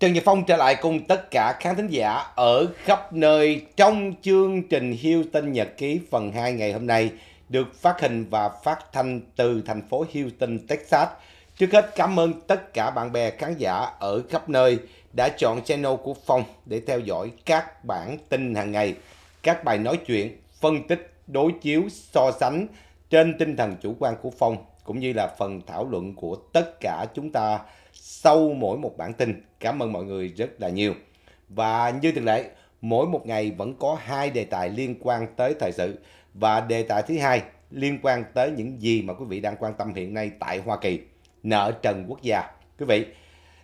Trần Nhật Phong trở lại cùng tất cả khán thính giả ở khắp nơi trong chương trình Hilton Nhật Ký phần 2 ngày hôm nay được phát hình và phát thanh từ thành phố Houston, Texas. Trước hết cảm ơn tất cả bạn bè khán giả ở khắp nơi đã chọn channel của Phong để theo dõi các bản tin hàng ngày, các bài nói chuyện, phân tích, đối chiếu, so sánh trên tinh thần chủ quan của Phong cũng như là phần thảo luận của tất cả chúng ta sau mỗi một bản tin. Cảm ơn mọi người rất là nhiều. Và như thường lệ, mỗi một ngày vẫn có hai đề tài liên quan tới thời sự. Và đề tài thứ hai liên quan tới những gì mà quý vị đang quan tâm hiện nay tại Hoa Kỳ, nợ trần quốc gia. Quý vị,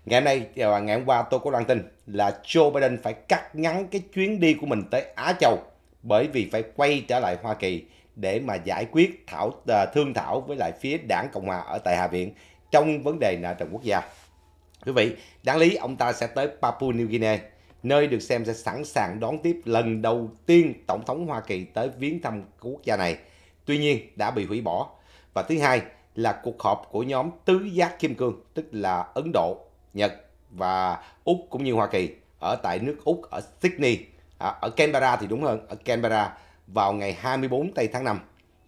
ngày hôm nay và ngày hôm qua tôi có loan tin là Joe Biden phải cắt ngắn cái chuyến đi của mình tới Á Châu bởi vì phải quay trở lại Hoa Kỳ để mà giải quyết thảo à, thương thảo với lại phía đảng Cộng hòa ở tại Hạ viện trong vấn đề nợ trần quốc gia. Quý vị, đáng lý ông ta sẽ tới Papua New Guinea, nơi được xem sẽ sẵn sàng đón tiếp lần đầu tiên Tổng thống Hoa Kỳ tới viếng thăm quốc gia này. Tuy nhiên, đã bị hủy bỏ. Và thứ hai là cuộc họp của nhóm tứ giác kim cương, tức là Ấn Độ, Nhật và Úc cũng như Hoa Kỳ ở tại nước Úc ở Sydney, à, ở Canberra thì đúng hơn, ở Canberra vào ngày 24 tây tháng 5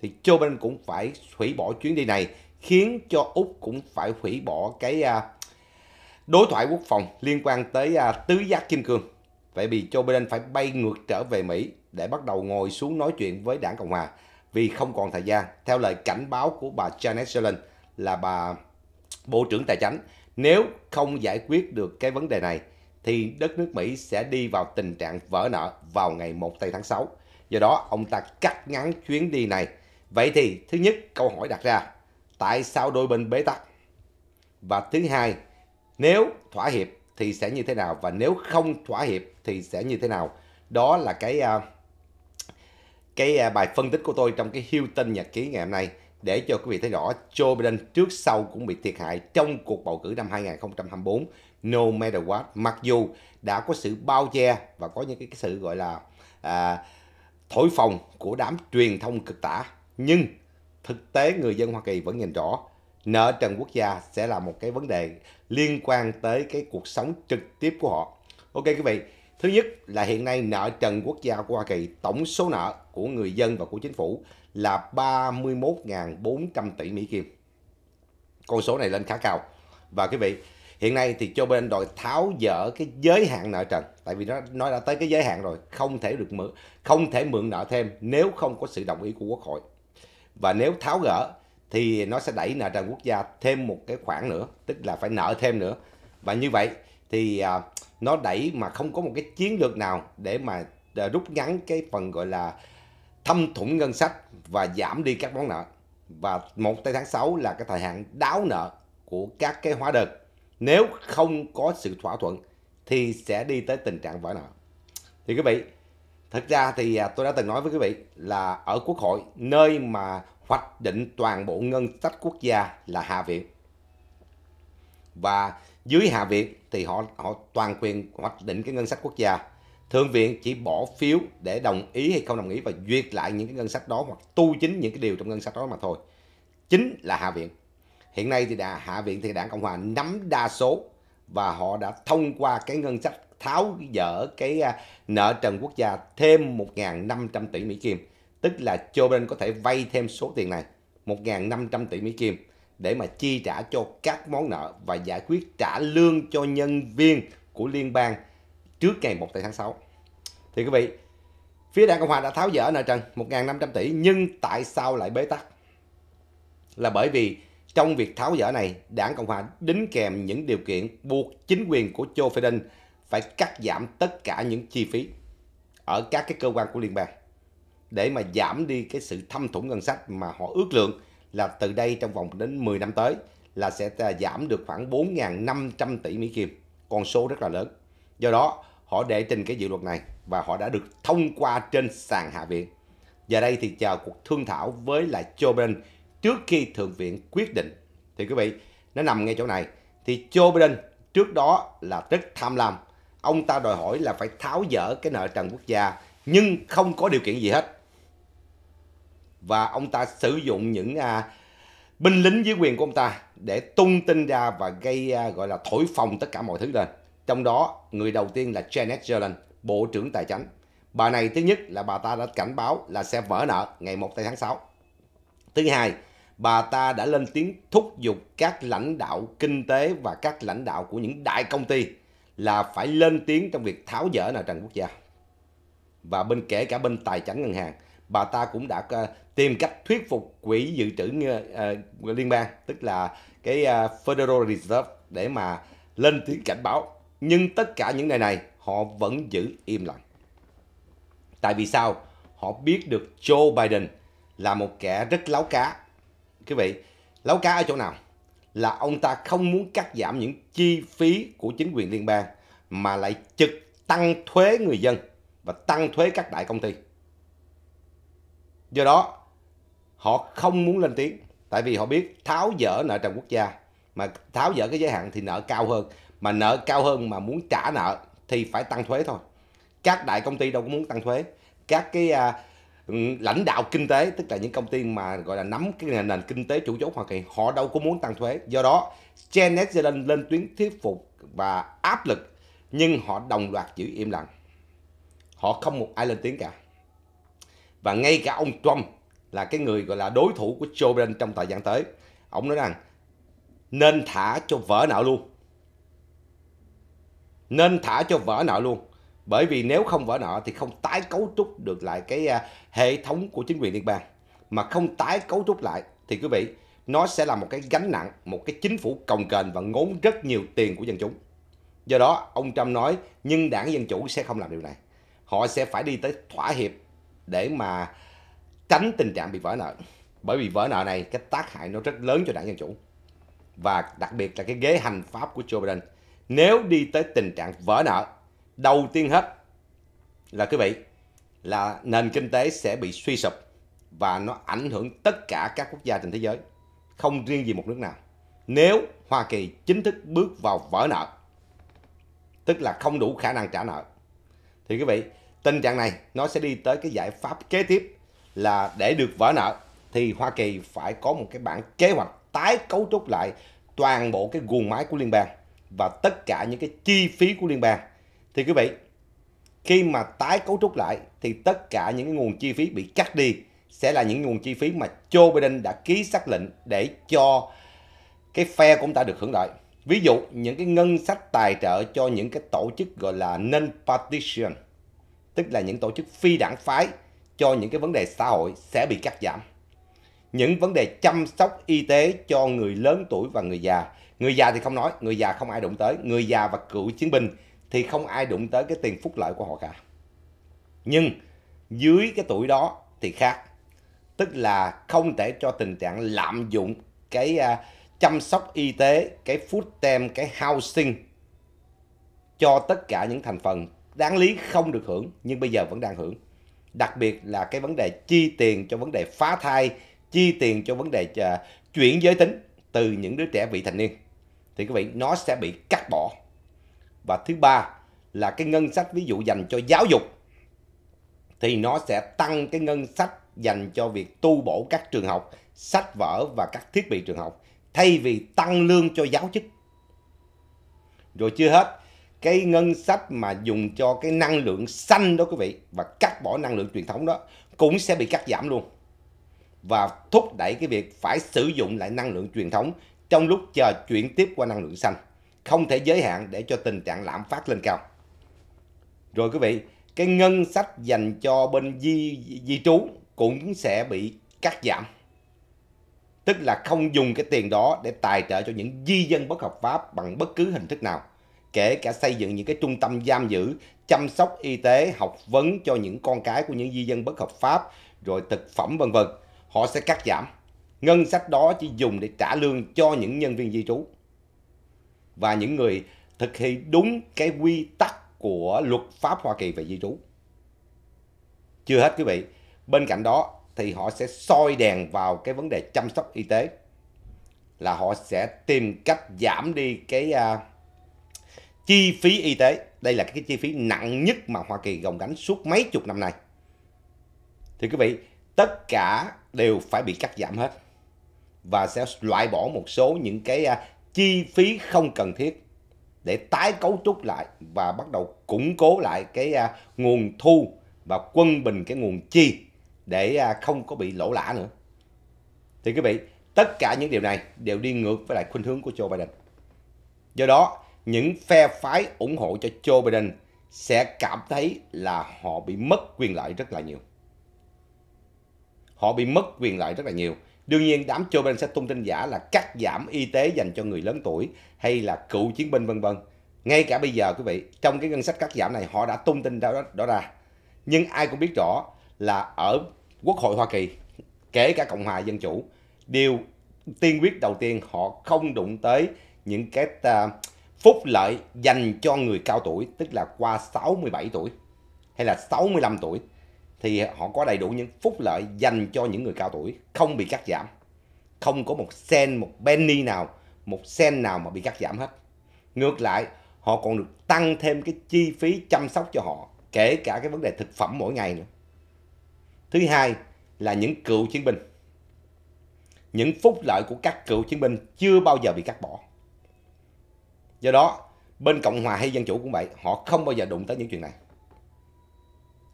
thì Joe Biden cũng phải hủy bỏ chuyến đi này khiến cho Úc cũng phải hủy bỏ cái uh, đối thoại quốc phòng liên quan tới à, tứ giác kim cương. Vậy vì Joe Biden phải bay ngược trở về Mỹ để bắt đầu ngồi xuống nói chuyện với đảng Cộng Hòa vì không còn thời gian. Theo lời cảnh báo của bà Janet Yellen là bà Bộ trưởng Tài chính, nếu không giải quyết được cái vấn đề này thì đất nước Mỹ sẽ đi vào tình trạng vỡ nợ vào ngày 1 tây tháng 6. Do đó, ông ta cắt ngắn chuyến đi này. Vậy thì, thứ nhất, câu hỏi đặt ra, tại sao đôi bên bế tắc? Và thứ hai, nếu thỏa hiệp thì sẽ như thế nào? Và nếu không thỏa hiệp thì sẽ như thế nào? Đó là cái uh, cái uh, bài phân tích của tôi trong cái Hilton Nhật Ký ngày hôm nay để cho quý vị thấy rõ Joe Biden trước sau cũng bị thiệt hại trong cuộc bầu cử năm 2024 no matter what mặc dù đã có sự bao che và có những cái, cái sự gọi là à, thổi phồng của đám truyền thông cực tả nhưng thực tế người dân Hoa Kỳ vẫn nhìn rõ nợ trần quốc gia sẽ là một cái vấn đề liên quan tới cái cuộc sống trực tiếp của họ. Ok quý vị, thứ nhất là hiện nay nợ trần quốc gia của Hoa Kỳ, tổng số nợ của người dân và của chính phủ là 31.400 tỷ Mỹ Kim. Con số này lên khá cao. Và quý vị, hiện nay thì Joe Biden đòi tháo dỡ cái giới hạn nợ trần tại vì nó nói đã tới cái giới hạn rồi không thể được mượn không thể mượn nợ thêm nếu không có sự đồng ý của quốc hội và nếu tháo gỡ thì nó sẽ đẩy nợ trần quốc gia thêm một cái khoản nữa tức là phải nợ thêm nữa. Và như vậy thì à, nó đẩy mà không có một cái chiến lược nào để mà à, rút ngắn cái phần gọi là thâm thủng ngân sách và giảm đi các món nợ. Và một tới tháng 6 là cái thời hạn đáo nợ của các cái hóa đơn. Nếu không có sự thỏa thuận thì sẽ đi tới tình trạng vỡ nợ. Thì quý vị, thật ra thì à, tôi đã từng nói với quý vị là ở Quốc hội, nơi mà hoạch định toàn bộ ngân sách quốc gia là Hạ viện. Và dưới Hạ viện thì họ họ toàn quyền hoạch định cái ngân sách quốc gia. Thượng viện chỉ bỏ phiếu để đồng ý hay không đồng ý và duyệt lại những cái ngân sách đó hoặc tu chính những cái điều trong ngân sách đó mà thôi. Chính là Hạ viện. Hiện nay thì đã, Hạ viện thì đảng Cộng Hòa nắm đa số và họ đã thông qua cái ngân sách tháo dỡ cái à, nợ trần quốc gia thêm 1.500 tỷ Mỹ Kim. Tức là Joe Biden có thể vay thêm số tiền này 1.500 tỷ Mỹ Kim để mà chi trả cho các món nợ và giải quyết trả lương cho nhân viên của liên bang trước ngày 1 tháng 6. Thì quý vị, phía Đảng Cộng Hòa đã tháo dỡ nợ trần 1.500 tỷ nhưng tại sao lại bế tắc? Là bởi vì trong việc tháo dỡ này, đảng Cộng Hòa đính kèm những điều kiện buộc chính quyền của Joe Biden phải cắt giảm tất cả những chi phí ở các cái cơ quan của liên bang để mà giảm đi cái sự thâm thủng ngân sách mà họ ước lượng là từ đây trong vòng đến 10 năm tới là sẽ giảm được khoảng 4.500 tỷ Mỹ Kim, con số rất là lớn. Do đó, họ đệ trình cái dự luật này và họ đã được thông qua trên sàn Hạ viện. Giờ đây thì chờ cuộc thương thảo với lại Joe Biden trước khi Thượng viện quyết định. Thì quý vị, nó nằm ngay chỗ này. Thì Joe Biden trước đó là rất tham lam. Ông ta đòi hỏi là phải tháo dỡ cái nợ trần quốc gia nhưng không có điều kiện gì hết. Và ông ta sử dụng những à, binh lính dưới quyền của ông ta để tung tin ra và gây à, gọi là thổi phồng tất cả mọi thứ lên. Trong đó, người đầu tiên là Janet Yellen, Bộ trưởng Tài chính. Bà này thứ nhất là bà ta đã cảnh báo là sẽ vỡ nợ ngày 1 tháng 6. Thứ hai, bà ta đã lên tiếng thúc giục các lãnh đạo kinh tế và các lãnh đạo của những đại công ty là phải lên tiếng trong việc tháo dỡ nợ trần quốc gia. Và bên kể cả bên tài chính ngân hàng, bà ta cũng đã à, tìm cách thuyết phục quỹ dự trữ uh, liên bang, tức là cái uh, Federal Reserve để mà lên tiếng cảnh báo. Nhưng tất cả những ngày này họ vẫn giữ im lặng. Tại vì sao? Họ biết được Joe Biden là một kẻ rất láo cá. Quý vị, láo cá ở chỗ nào? Là ông ta không muốn cắt giảm những chi phí của chính quyền liên bang mà lại trực tăng thuế người dân và tăng thuế các đại công ty. Do đó, họ không muốn lên tiếng tại vì họ biết tháo dỡ nợ trần quốc gia. Mà tháo dỡ cái giới hạn thì nợ cao hơn. Mà nợ cao hơn mà muốn trả nợ thì phải tăng thuế thôi. Các đại công ty đâu có muốn tăng thuế. Các cái à, ừ, lãnh đạo kinh tế tức là những công ty mà gọi là nắm cái nền, nền kinh tế chủ chốt Hoa Kỳ họ đâu có muốn tăng thuế. Do đó Janet Yellen lên tuyến thuyết phục và áp lực nhưng họ đồng loạt giữ im lặng. Họ không một ai lên tiếng cả. Và ngay cả ông Trump là cái người gọi là đối thủ của Joe Biden trong thời gian tới. Ông nói rằng, nên thả cho vỡ nợ luôn. Nên thả cho vỡ nợ luôn. Bởi vì nếu không vỡ nợ thì không tái cấu trúc được lại cái à, hệ thống của chính quyền liên bang. Mà không tái cấu trúc lại thì quý vị, nó sẽ là một cái gánh nặng, một cái chính phủ cồng kềnh và ngốn rất nhiều tiền của dân chúng. Do đó, ông Trump nói, nhưng đảng dân chủ sẽ không làm điều này. Họ sẽ phải đi tới thỏa hiệp để mà tránh tình trạng bị vỡ nợ. Bởi vì vỡ nợ này, cái tác hại nó rất lớn cho đảng dân chủ. Và đặc biệt là cái ghế hành pháp của Joe Biden. Nếu đi tới tình trạng vỡ nợ, đầu tiên hết là quý vị, là nền kinh tế sẽ bị suy sụp và nó ảnh hưởng tất cả các quốc gia trên thế giới, không riêng gì một nước nào. Nếu Hoa Kỳ chính thức bước vào vỡ nợ, tức là không đủ khả năng trả nợ, thì quý vị, tình trạng này nó sẽ đi tới cái giải pháp kế tiếp là để được vỡ nợ thì Hoa Kỳ phải có một cái bản kế hoạch tái cấu trúc lại toàn bộ cái guồng máy của liên bang và tất cả những cái chi phí của liên bang thì quý vị khi mà tái cấu trúc lại thì tất cả những cái nguồn chi phí bị cắt đi sẽ là những nguồn chi phí mà Joe Biden đã ký xác lệnh để cho cái phe của ông ta được hưởng lợi. Ví dụ những cái ngân sách tài trợ cho những cái tổ chức gọi là non-partisan, tức là những tổ chức phi đảng phái cho những cái vấn đề xã hội sẽ bị cắt giảm. Những vấn đề chăm sóc y tế cho người lớn tuổi và người già. Người già thì không nói, người già không ai đụng tới. Người già và cựu chiến binh thì không ai đụng tới cái tiền phúc lợi của họ cả. Nhưng dưới cái tuổi đó thì khác. Tức là không thể cho tình trạng lạm dụng cái à, chăm sóc y tế, cái food stamp, cái housing cho tất cả những thành phần đáng lý không được hưởng nhưng bây giờ vẫn đang hưởng. Đặc biệt là cái vấn đề chi tiền cho vấn đề phá thai, chi tiền cho vấn đề à, chuyển giới tính từ những đứa trẻ vị thành niên thì quý vị nó sẽ bị cắt bỏ và thứ ba là cái ngân sách ví dụ dành cho giáo dục thì nó sẽ tăng cái ngân sách dành cho việc tu bổ các trường học, sách vở và các thiết bị trường học thay vì tăng lương cho giáo chức. Rồi chưa hết, cái ngân sách mà dùng cho cái năng lượng xanh đó quý vị và cắt bỏ năng lượng truyền thống đó cũng sẽ bị cắt giảm luôn. Và thúc đẩy cái việc phải sử dụng lại năng lượng truyền thống trong lúc chờ chuyển tiếp qua năng lượng xanh không thể giới hạn để cho tình trạng lạm phát lên cao. Rồi quý vị, cái ngân sách dành cho bên di, di trú cũng sẽ bị cắt giảm. Tức là không dùng cái tiền đó để tài trợ cho những di dân bất hợp pháp bằng bất cứ hình thức nào. Kể cả xây dựng những cái trung tâm giam giữ, chăm sóc y tế, học vấn cho những con cái của những di dân bất hợp pháp, rồi thực phẩm vân vân. Họ sẽ cắt giảm. Ngân sách đó chỉ dùng để trả lương cho những nhân viên di trú và những người thực hiện đúng cái quy tắc của luật pháp Hoa Kỳ về di trú. Chưa hết quý vị, bên cạnh đó thì họ sẽ soi đèn vào cái vấn đề chăm sóc y tế là họ sẽ tìm cách giảm đi cái uh, chi phí y tế. Đây là cái chi phí nặng nhất mà Hoa Kỳ gồng gánh suốt mấy chục năm nay. Thì quý vị, tất cả đều phải bị cắt giảm hết và sẽ loại bỏ một số những cái à, chi phí không cần thiết để tái cấu trúc lại và bắt đầu củng cố lại cái à, nguồn thu và quân bình cái nguồn chi để à, không có bị lỗ lã nữa. Thì quý vị, tất cả những điều này đều đi ngược với lại khuynh hướng của Joe Biden. Do đó, những phe phái ủng hộ cho Joe Biden sẽ cảm thấy là họ bị mất quyền lợi rất là nhiều. Họ bị mất quyền lợi rất là nhiều. Đương nhiên đám Joe Biden sẽ tung tin giả là cắt giảm y tế dành cho người lớn tuổi hay là cựu chiến binh vân vân. Ngay cả bây giờ quý vị, trong cái ngân sách cắt giảm này họ đã tung tin đó, đó ra. Nhưng ai cũng biết rõ là ở Quốc hội Hoa Kỳ, kể cả Cộng hòa Dân Chủ, điều tiên quyết đầu tiên họ không đụng tới những cái uh, phúc lợi dành cho người cao tuổi, tức là qua 67 tuổi hay là 65 tuổi thì họ có đầy đủ những phúc lợi dành cho những người cao tuổi, không bị cắt giảm. Không có một sen, một penny nào, một sen nào mà bị cắt giảm hết. Ngược lại, họ còn được tăng thêm cái chi phí chăm sóc cho họ, kể cả cái vấn đề thực phẩm mỗi ngày nữa. Thứ hai là những cựu chiến binh. Những phúc lợi của các cựu chiến binh chưa bao giờ bị cắt bỏ. Do đó, bên Cộng hòa hay Dân Chủ cũng vậy, họ không bao giờ đụng tới những chuyện này.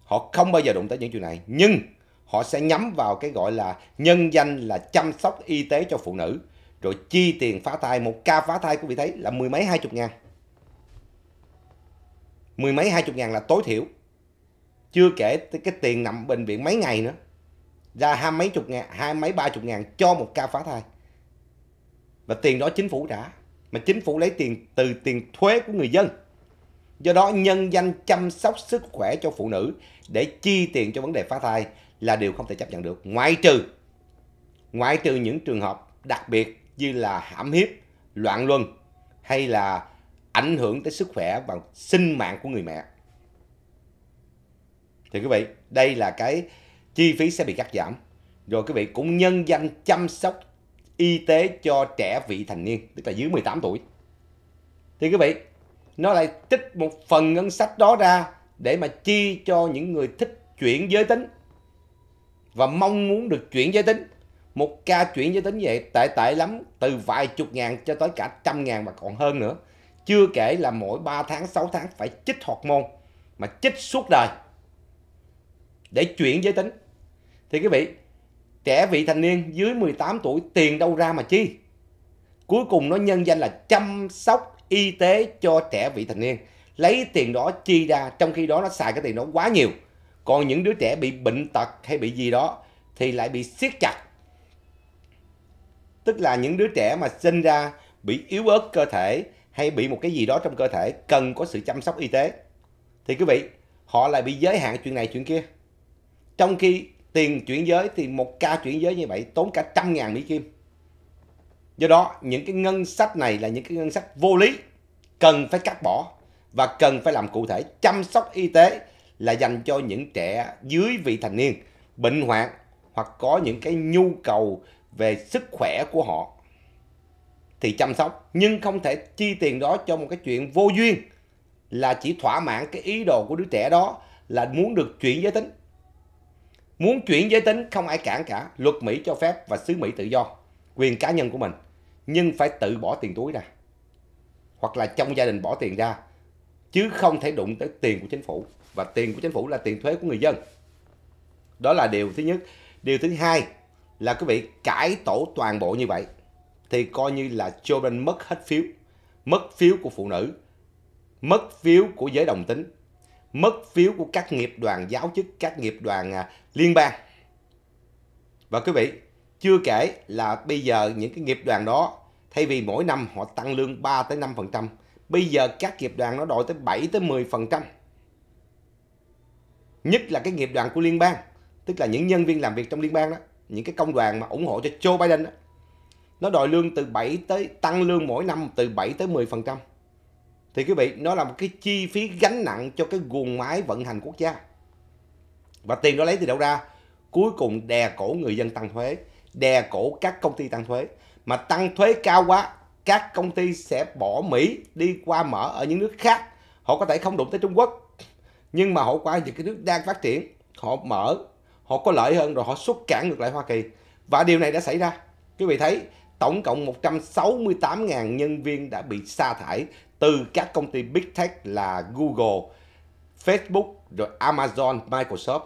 Họ không bao giờ đụng tới những chuyện này, nhưng họ sẽ nhắm vào cái gọi là nhân danh là chăm sóc y tế cho phụ nữ, rồi chi tiền phá thai, một ca phá thai quý vị thấy là mười mấy hai chục ngàn. Mười mấy hai chục ngàn là tối thiểu. Chưa kể tới cái tiền nằm bệnh viện mấy ngày nữa. Ra hai mấy chục ngàn, hai mấy ba chục ngàn cho một ca phá thai. Và tiền đó chính phủ trả mà chính phủ lấy tiền từ tiền thuế của người dân. Do đó nhân danh chăm sóc sức khỏe cho phụ nữ để chi tiền cho vấn đề phá thai là điều không thể chấp nhận được. Ngoại trừ, ngoại trừ những trường hợp đặc biệt như là hãm hiếp, loạn luân hay là ảnh hưởng tới sức khỏe và sinh mạng của người mẹ. Thì quý vị, đây là cái chi phí sẽ bị cắt giảm. Rồi quý vị cũng nhân danh chăm sóc y tế cho trẻ vị thành niên, tức là dưới 18 tuổi. Thì quý vị, nó lại tích một phần ngân sách đó ra để mà chi cho những người thích chuyển giới tính và mong muốn được chuyển giới tính. Một ca chuyển giới tính vậy tệ tệ lắm, từ vài chục ngàn cho tới cả trăm ngàn và còn hơn nữa. Chưa kể là mỗi 3 tháng, 6 tháng phải chích hormone mà chích suốt đời để chuyển giới tính. Thì quý vị, trẻ vị thành niên dưới 18 tuổi tiền đâu ra mà chi? Cuối cùng nó nhân danh là chăm sóc y tế cho trẻ vị thành niên. Lấy tiền đó chi ra, trong khi đó nó xài cái tiền đó quá nhiều. Còn những đứa trẻ bị bệnh tật hay bị gì đó thì lại bị siết chặt. Tức là những đứa trẻ mà sinh ra bị yếu ớt cơ thể hay bị một cái gì đó trong cơ thể cần có sự chăm sóc y tế. Thì quý vị, họ lại bị giới hạn chuyện này chuyện kia. Trong khi tiền chuyển giới thì một ca chuyển giới như vậy tốn cả trăm ngàn Mỹ Kim. Do đó, những cái ngân sách này là những cái ngân sách vô lý, cần phải cắt bỏ và cần phải làm cụ thể chăm sóc y tế là dành cho những trẻ dưới vị thành niên, bệnh hoạn hoặc có những cái nhu cầu về sức khỏe của họ thì chăm sóc nhưng không thể chi tiền đó cho một cái chuyện vô duyên là chỉ thỏa mãn cái ý đồ của đứa trẻ đó là muốn được chuyển giới tính Muốn chuyển giới tính không ai cản cả, luật Mỹ cho phép và xứ Mỹ tự do, quyền cá nhân của mình, nhưng phải tự bỏ tiền túi ra. Hoặc là trong gia đình bỏ tiền ra, chứ không thể đụng tới tiền của chính phủ. Và tiền của chính phủ là tiền thuế của người dân. Đó là điều thứ nhất. Điều thứ hai là quý vị cải tổ toàn bộ như vậy thì coi như là Joe Biden mất hết phiếu. Mất phiếu của phụ nữ, mất phiếu của giới đồng tính, mất phiếu của các nghiệp đoàn giáo chức, các nghiệp đoàn à, liên bang. Và quý vị, chưa kể là bây giờ những cái nghiệp đoàn đó thay vì mỗi năm họ tăng lương 3 tới 5%, bây giờ các nghiệp đoàn nó đòi tới 7 tới 10%. Nhất là cái nghiệp đoàn của liên bang, tức là những nhân viên làm việc trong liên bang đó, những cái công đoàn mà ủng hộ cho Joe Biden đó. Nó đòi lương từ 7 tới tăng lương mỗi năm từ 7 tới 10% thì quý vị, nó là một cái chi phí gánh nặng cho cái guồng máy vận hành quốc gia. Và tiền đó lấy từ đâu ra? Cuối cùng đè cổ người dân tăng thuế, đè cổ các công ty tăng thuế. Mà tăng thuế cao quá, các công ty sẽ bỏ Mỹ đi qua mở ở những nước khác. Họ có thể không đụng tới Trung Quốc, nhưng mà họ qua những cái nước đang phát triển. Họ mở, họ có lợi hơn rồi, họ xuất cản ngược lại Hoa Kỳ. Và điều này đã xảy ra. Quý vị thấy tổng cộng 168.000 nhân viên đã bị sa thải từ các công ty Big Tech là Google, Facebook, rồi Amazon, Microsoft.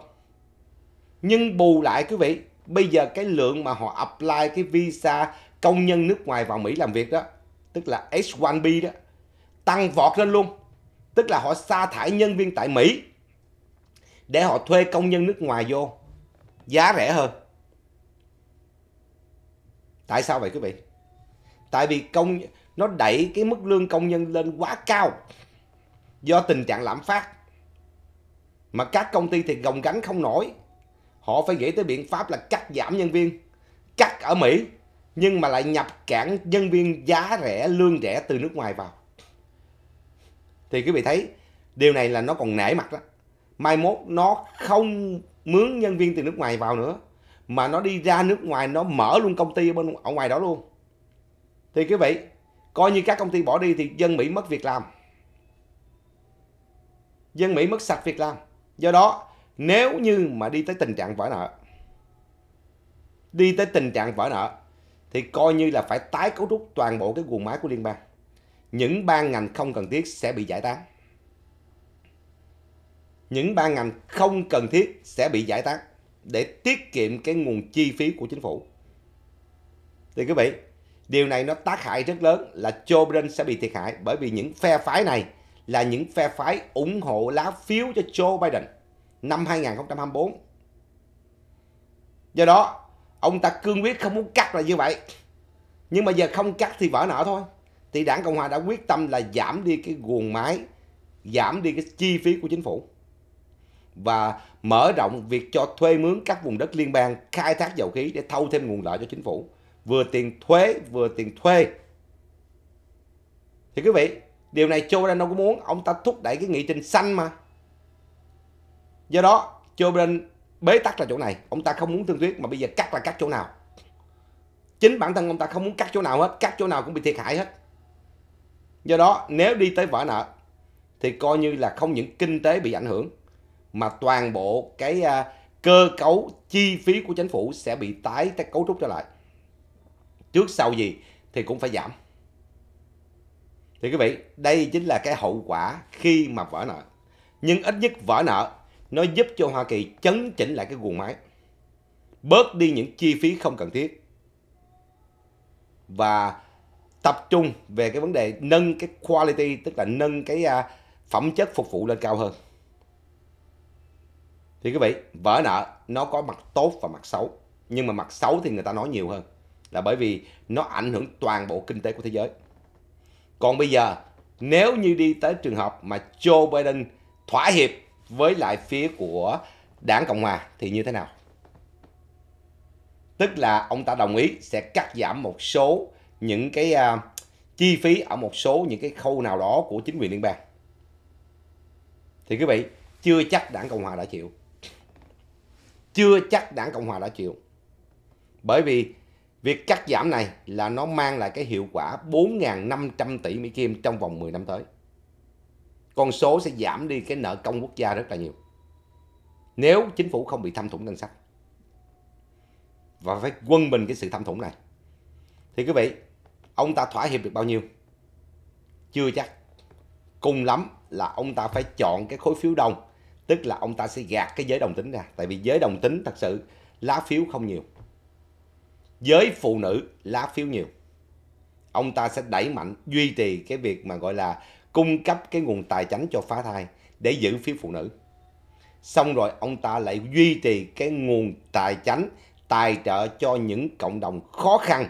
Nhưng bù lại quý vị, bây giờ cái lượng mà họ apply cái visa công nhân nước ngoài vào Mỹ làm việc đó, tức là H1B đó, tăng vọt lên luôn. Tức là họ sa thải nhân viên tại Mỹ để họ thuê công nhân nước ngoài vô giá rẻ hơn. Tại sao vậy quý vị? Tại vì công nó đẩy cái mức lương công nhân lên quá cao do tình trạng lạm phát. Mà các công ty thì gồng gánh không nổi. Họ phải nghĩ tới biện pháp là cắt giảm nhân viên, cắt ở Mỹ nhưng mà lại nhập cản nhân viên giá rẻ, lương rẻ từ nước ngoài vào. Thì quý vị thấy điều này là nó còn nể mặt đó. Mai mốt nó không mướn nhân viên từ nước ngoài vào nữa mà nó đi ra nước ngoài, nó mở luôn công ty ở bên, ở ngoài đó luôn. Thì quý vị, coi như các công ty bỏ đi thì dân Mỹ mất việc làm. Dân Mỹ mất sạch việc làm. Do đó, nếu như mà đi tới tình trạng vỡ nợ, đi tới tình trạng vỡ nợ, thì coi như là phải tái cấu trúc toàn bộ cái guồng máy của liên bang. Những ban ngành không cần thiết sẽ bị giải tán. Những ban ngành không cần thiết sẽ bị giải tán để tiết kiệm cái nguồn chi phí của chính phủ. Thì quý vị, điều này nó tác hại rất lớn là Joe Biden sẽ bị thiệt hại bởi vì những phe phái này là những phe phái ủng hộ lá phiếu cho Joe Biden năm 2024. Do đó, ông ta cương quyết không muốn cắt là như vậy. Nhưng mà giờ không cắt thì vỡ nợ thôi. Thì đảng Cộng Hòa đã quyết tâm là giảm đi cái guồng máy, giảm đi cái chi phí của chính phủ và mở rộng việc cho thuê mướn các vùng đất liên bang khai thác dầu khí để thâu thêm nguồn lợi cho chính phủ. Vừa tiền thuế, vừa tiền thuê. Thì quý vị, điều này Joe Biden đâu có muốn, ông ta thúc đẩy cái nghị trình xanh mà. Do đó, Joe Biden bế tắc là chỗ này, ông ta không muốn thương thuyết mà bây giờ cắt là cắt chỗ nào. Chính bản thân ông ta không muốn cắt chỗ nào hết, cắt chỗ nào cũng bị thiệt hại hết. Do đó, nếu đi tới vỡ nợ, thì coi như là không những kinh tế bị ảnh hưởng, mà toàn bộ cái uh, cơ cấu chi phí của chính phủ sẽ bị tái cấu trúc trở lại. Trước sau gì thì cũng phải giảm. Thì quý vị, đây chính là cái hậu quả khi mà vỡ nợ. Nhưng ít nhất vỡ nợ, nó giúp cho Hoa Kỳ chấn chỉnh lại cái guồng máy. Bớt đi những chi phí không cần thiết. Và tập trung về cái vấn đề nâng cái quality, tức là nâng cái à, phẩm chất phục vụ lên cao hơn thì quý vị vỡ nợ nó có mặt tốt và mặt xấu nhưng mà mặt xấu thì người ta nói nhiều hơn là bởi vì nó ảnh hưởng toàn bộ kinh tế của thế giới còn bây giờ nếu như đi tới trường hợp mà Joe Biden thỏa hiệp với lại phía của đảng Cộng Hòa thì như thế nào? Tức là ông ta đồng ý sẽ cắt giảm một số những cái uh, chi phí ở một số những cái khâu nào đó của chính quyền liên bang. Thì quý vị, chưa chắc đảng Cộng Hòa đã chịu chưa chắc đảng Cộng Hòa đã chịu. Bởi vì việc cắt giảm này là nó mang lại cái hiệu quả 4.500 tỷ Mỹ Kim trong vòng 10 năm tới. Con số sẽ giảm đi cái nợ công quốc gia rất là nhiều. Nếu chính phủ không bị thâm thủng ngân sách. Và phải quân bình cái sự thâm thủng này. Thì quý vị, ông ta thỏa hiệp được bao nhiêu? Chưa chắc. Cùng lắm là ông ta phải chọn cái khối phiếu đồng tức là ông ta sẽ gạt cái giới đồng tính ra. Tại vì giới đồng tính thật sự lá phiếu không nhiều. Giới phụ nữ lá phiếu nhiều. Ông ta sẽ đẩy mạnh, duy trì cái việc mà gọi là cung cấp cái nguồn tài chính cho phá thai để giữ phiếu phụ nữ. Xong rồi ông ta lại duy trì cái nguồn tài chính, tài trợ cho những cộng đồng khó khăn.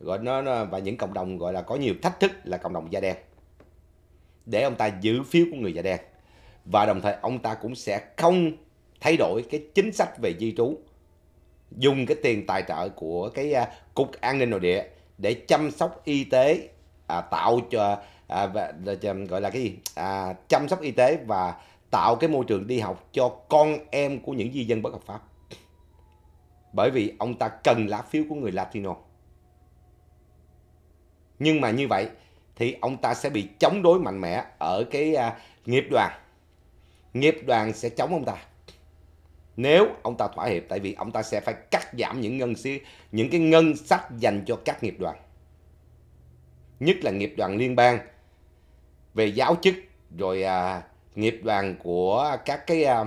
Gọi nó, và những cộng đồng gọi là có nhiều thách thức là cộng đồng da đen. Để ông ta giữ phiếu của người da đen và đồng thời ông ta cũng sẽ không thay đổi cái chính sách về di trú. Dùng cái tiền tài trợ của cái à, cục an ninh nội địa để chăm sóc y tế à, tạo cho à, và, gọi là cái gì? À, chăm sóc y tế và tạo cái môi trường đi học cho con em của những di dân bất hợp pháp. Bởi vì ông ta cần lá phiếu của người Latino. Nhưng mà như vậy thì ông ta sẽ bị chống đối mạnh mẽ ở cái à, nghiệp đoàn nghiệp đoàn sẽ chống ông ta. Nếu ông ta thỏa hiệp tại vì ông ta sẽ phải cắt giảm những ngân những cái ngân sách dành cho các nghiệp đoàn. Nhất là nghiệp đoàn liên bang về giáo chức rồi à, nghiệp đoàn của các cái à,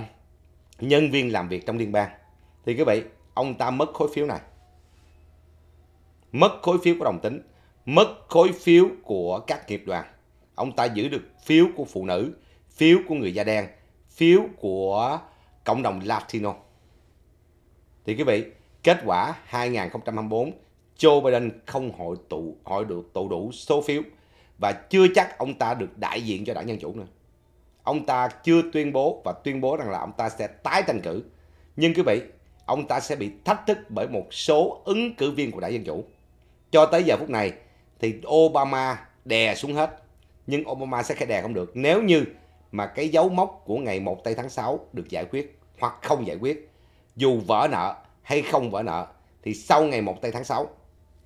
nhân viên làm việc trong liên bang. Thì quý vị ông ta mất khối phiếu này. Mất khối phiếu của đồng tính mất khối phiếu của các nghiệp đoàn. Ông ta giữ được phiếu của phụ nữ phiếu của người da đen phiếu của cộng đồng Latino thì quý vị kết quả 2024 Joe Biden không hội tụ hội được tụ đủ số phiếu và chưa chắc ông ta được đại diện cho đảng Dân Chủ nữa. Ông ta chưa tuyên bố và tuyên bố rằng là ông ta sẽ tái tranh cử. Nhưng quý vị, ông ta sẽ bị thách thức bởi một số ứng cử viên của đảng Dân Chủ. Cho tới giờ phút này thì Obama đè xuống hết. Nhưng Obama sẽ khai đè không được nếu như mà cái dấu mốc của ngày 1 tây tháng 6 được giải quyết hoặc không giải quyết. Dù vỡ nợ hay không vỡ nợ thì sau ngày 1 tây tháng 6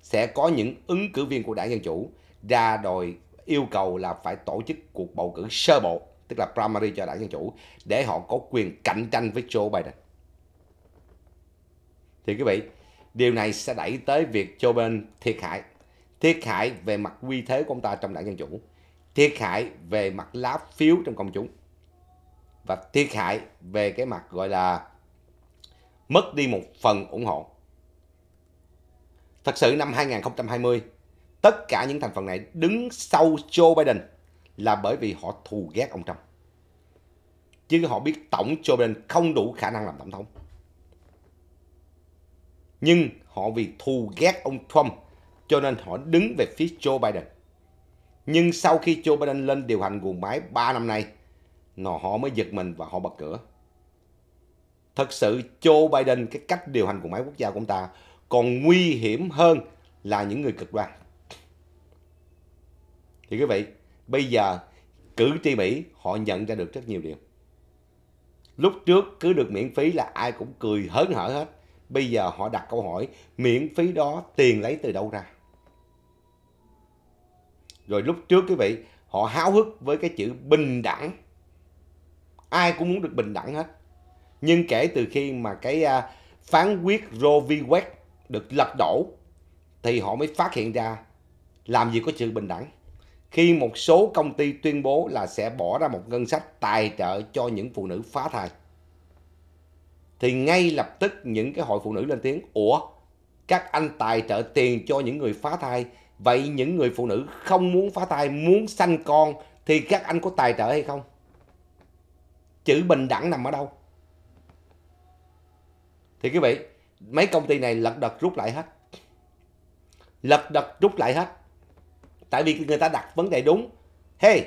sẽ có những ứng cử viên của đảng Dân Chủ ra đòi yêu cầu là phải tổ chức cuộc bầu cử sơ bộ, tức là primary cho đảng Dân Chủ, để họ có quyền cạnh tranh với Joe Biden. Thì quý vị, điều này sẽ đẩy tới việc Joe Biden thiệt hại. Thiệt hại về mặt uy thế của ông ta trong đảng Dân Chủ. Thiệt hại về mặt lá phiếu trong công chúng. Và thiệt hại về cái mặt gọi là mất đi một phần ủng hộ. Thật sự năm 2020, tất cả những thành phần này đứng sau Joe Biden là bởi vì họ thù ghét ông Trump. Chứ họ biết tổng Joe Biden không đủ khả năng làm tổng thống. Nhưng họ vì thù ghét ông Trump cho nên họ đứng về phía Joe Biden. Nhưng sau khi Joe Biden lên điều hành guồng máy 3 năm nay, họ mới giật mình và họ bật cửa. Thật sự Joe Biden, cái cách điều hành của máy quốc gia của ông ta còn nguy hiểm hơn là những người cực đoan. Thì quý vị, bây giờ cử tri Mỹ họ nhận ra được rất nhiều điều. Lúc trước cứ được miễn phí là ai cũng cười hớn hở hết. Bây giờ họ đặt câu hỏi miễn phí đó tiền lấy từ đâu ra? Rồi lúc trước quý vị, họ háo hức với cái chữ bình đẳng. Ai cũng muốn được bình đẳng hết. Nhưng kể từ khi mà cái à, phán quyết Roe v. Wade được lật đổ thì họ mới phát hiện ra làm gì có sự bình đẳng. Khi một số công ty tuyên bố là sẽ bỏ ra một ngân sách tài trợ cho những phụ nữ phá thai thì ngay lập tức những cái hội phụ nữ lên tiếng Ủa, các anh tài trợ tiền cho những người phá thai Vậy những người phụ nữ không muốn phá thai, muốn sanh con Thì các anh có tài trợ hay không? Chữ bình đẳng nằm ở đâu? Thì quý vị, mấy công ty này lật đật rút lại hết. Lật đật rút lại hết. Tại vì người ta đặt vấn đề đúng. Hey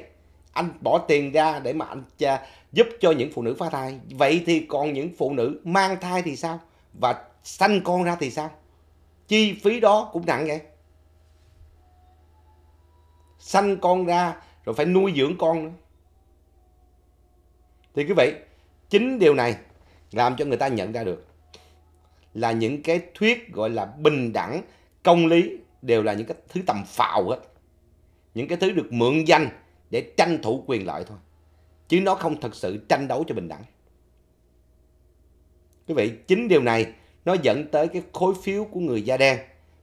anh bỏ tiền ra để mà anh cha giúp cho những phụ nữ phá thai. Vậy thì còn những phụ nữ mang thai thì sao? Và sanh con ra thì sao? Chi phí đó cũng nặng vậy sanh con ra rồi phải nuôi dưỡng con nữa thì quý vị chính điều này làm cho người ta nhận ra được là những cái thuyết gọi là bình đẳng, công lý đều là những cái thứ tầm phào hết. Những cái thứ được mượn danh để tranh thủ quyền lợi thôi. Chứ nó không thật sự tranh đấu cho bình đẳng. Quý vị, chính điều này nó dẫn tới cái khối phiếu của người da đen.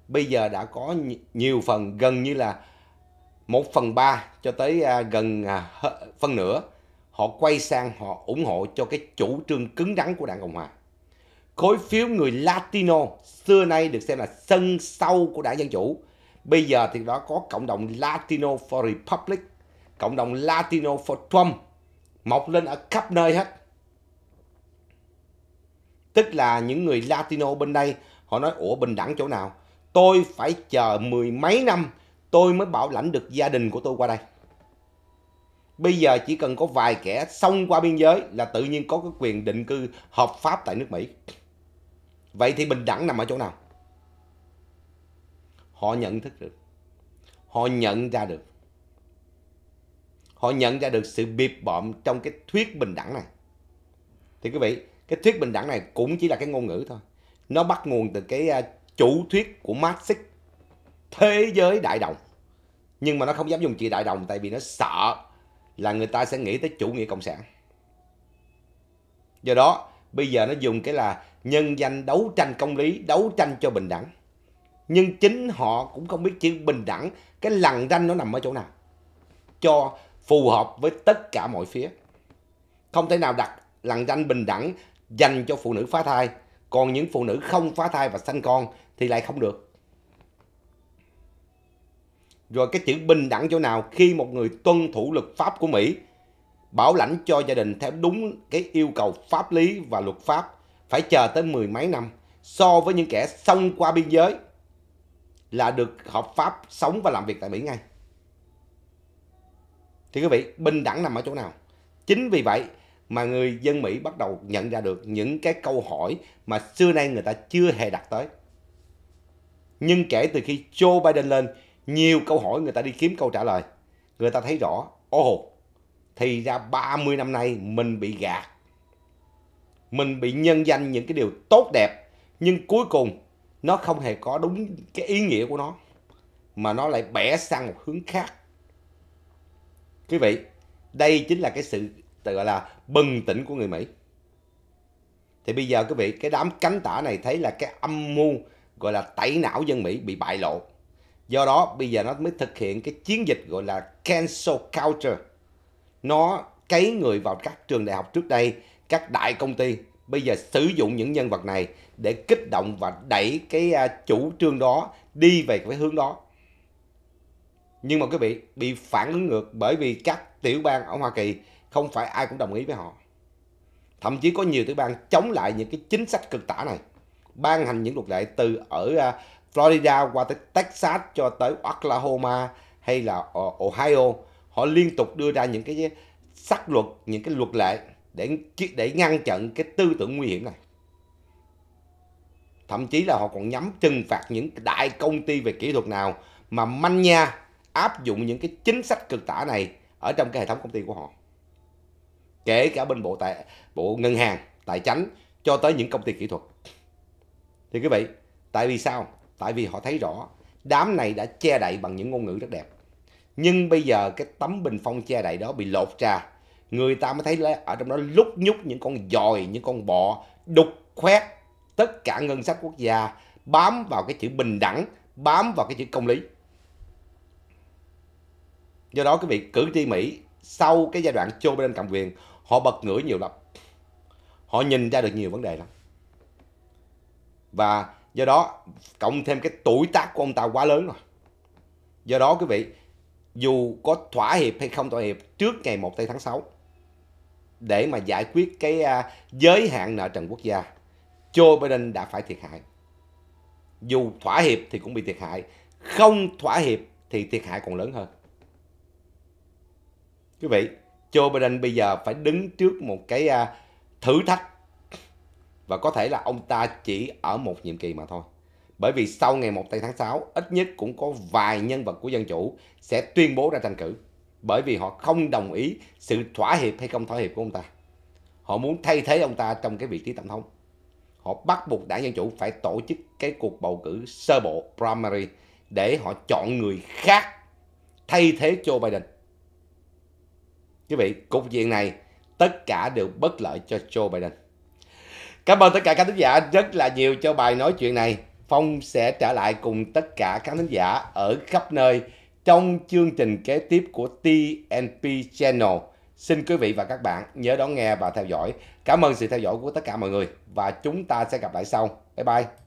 Bây giờ đã có nhiều phần gần như là một phần ba cho tới à, gần à, phân nửa. Họ quay sang họ ủng hộ cho cái chủ trương cứng rắn của Đảng Cộng Hòa khối phiếu người Latino xưa nay được xem là sân sau của đảng Dân Chủ. Bây giờ thì đó có cộng đồng Latino for Republic, cộng đồng Latino for Trump, mọc lên ở khắp nơi hết. Tức là những người Latino bên đây, họ nói, ủa bình đẳng chỗ nào? Tôi phải chờ mười mấy năm, tôi mới bảo lãnh được gia đình của tôi qua đây. Bây giờ chỉ cần có vài kẻ xông qua biên giới là tự nhiên có cái quyền định cư hợp pháp tại nước Mỹ. Vậy thì bình đẳng nằm ở chỗ nào? Họ nhận thức được. Họ nhận ra được. Họ nhận ra được sự bịp bọm trong cái thuyết bình đẳng này. Thì quý vị, cái thuyết bình đẳng này cũng chỉ là cái ngôn ngữ thôi. Nó bắt nguồn từ cái à, chủ thuyết của Marxist. Thế giới đại đồng. Nhưng mà nó không dám dùng chữ đại đồng tại vì nó sợ là người ta sẽ nghĩ tới chủ nghĩa cộng sản. Do đó, bây giờ nó dùng cái là nhân danh đấu tranh công lý, đấu tranh cho bình đẳng. nhưng chính họ cũng không biết chữ bình đẳng cái lằn ranh nó nằm ở chỗ nào cho phù hợp với tất cả mọi phía không thể nào đặt lằn ranh bình đẳng dành cho phụ nữ phá thai còn những phụ nữ không phá thai và sanh con thì lại không được rồi cái chữ bình đẳng chỗ nào khi một người tuân thủ luật pháp của Mỹ bảo lãnh cho gia đình theo đúng cái yêu cầu pháp lý và luật pháp phải chờ tới mười mấy năm so với những kẻ xông qua biên giới là được hợp pháp sống và làm việc tại Mỹ ngay. Thì quý vị, bình đẳng nằm ở chỗ nào? Chính vì vậy mà người dân Mỹ bắt đầu nhận ra được những cái câu hỏi mà xưa nay người ta chưa hề đặt tới. Nhưng kể từ khi Joe Biden lên, nhiều câu hỏi người ta đi kiếm câu trả lời. Người ta thấy rõ, ồ, oh, thì ra 30 năm nay mình bị gạt. Mình bị nhân danh những cái điều tốt đẹp, nhưng cuối cùng nó không hề có đúng cái ý nghĩa của nó. Mà nó lại bẻ sang một hướng khác. Quý vị, đây chính là cái sự gọi là bừng tỉnh của người Mỹ. Thì bây giờ quý vị, cái đám cánh tả này thấy là cái âm mưu gọi là tẩy não dân Mỹ bị bại lộ. Do đó bây giờ nó mới thực hiện cái chiến dịch gọi là cancel culture. Nó cấy người vào các trường đại học trước đây, các đại công ty bây giờ sử dụng những nhân vật này để kích động và đẩy cái à, chủ trương đó đi về cái hướng đó. Nhưng mà quý vị bị phản ứng ngược bởi vì các tiểu bang ở Hoa Kỳ không phải ai cũng đồng ý với họ. Thậm chí có nhiều tiểu bang chống lại những cái chính sách cực tả này. Ban hành những luật lệ từ ở à, Florida qua tới Texas cho tới Oklahoma hay là ờ, Ohio. Họ liên tục đưa ra những cái sắc luật, những cái luật lệ để để ngăn chặn cái tư tưởng nguy hiểm này. Thậm chí là họ còn nhắm trừng phạt những đại công ty về kỹ thuật nào mà manh nha áp dụng những cái chính sách cực tả này ở trong cái hệ thống công ty của họ kể cả bên bộ tài bộ ngân hàng tài chánh cho tới những công ty kỹ thuật thì quý vị tại vì sao tại vì họ thấy rõ, đám này đã che đậy bằng những ngôn ngữ rất đẹp. Nhưng bây giờ cái tấm bình phong che đậy đó bị lột ra. Người ta mới thấy là ở trong đó lúc nhúc những con dòi, những con bọ, đục khoét tất cả ngân sách quốc gia, bám vào cái chữ bình đẳng, bám vào cái chữ công lý. Do đó cái việc cử tri Mỹ, sau cái giai đoạn Joe Biden cầm quyền, họ bật ngửa nhiều lắm. Họ nhìn ra được nhiều vấn đề lắm. Và do đó cộng thêm cái tuổi tác của ông ta quá lớn rồi. Do đó quý vị dù có thỏa hiệp hay không thỏa hiệp trước ngày 1 tháng 6 để mà giải quyết cái uh, giới hạn nợ trần quốc gia Joe Biden đã phải thiệt hại. Dù thỏa hiệp thì cũng bị thiệt hại không thỏa hiệp thì thiệt hại còn lớn hơn. Quý vị Joe Biden bây giờ phải đứng trước một cái uh, thử thách và có thể là ông ta chỉ ở một nhiệm kỳ mà thôi. Bởi vì sau ngày 1 tháng 6, ít nhất cũng có vài nhân vật của Dân Chủ sẽ tuyên bố ra tranh cử. Bởi vì họ không đồng ý sự thỏa hiệp hay không thỏa hiệp của ông ta. Họ muốn thay thế ông ta trong cái vị trí tổng thống. Họ bắt buộc đảng Dân Chủ phải tổ chức cái cuộc bầu cử sơ bộ primary để họ chọn người khác thay thế Joe Biden. Quý vị, cục diện này tất cả đều bất lợi cho Joe Biden. Cảm ơn tất cả các thính giả rất là nhiều cho bài nói chuyện này. Phong sẽ trở lại cùng tất cả các thính giả ở khắp nơi trong chương trình kế tiếp của TNP Channel. Xin quý vị và các bạn nhớ đón nghe và theo dõi. Cảm ơn sự theo dõi của tất cả mọi người và chúng ta sẽ gặp lại sau. Bye bye.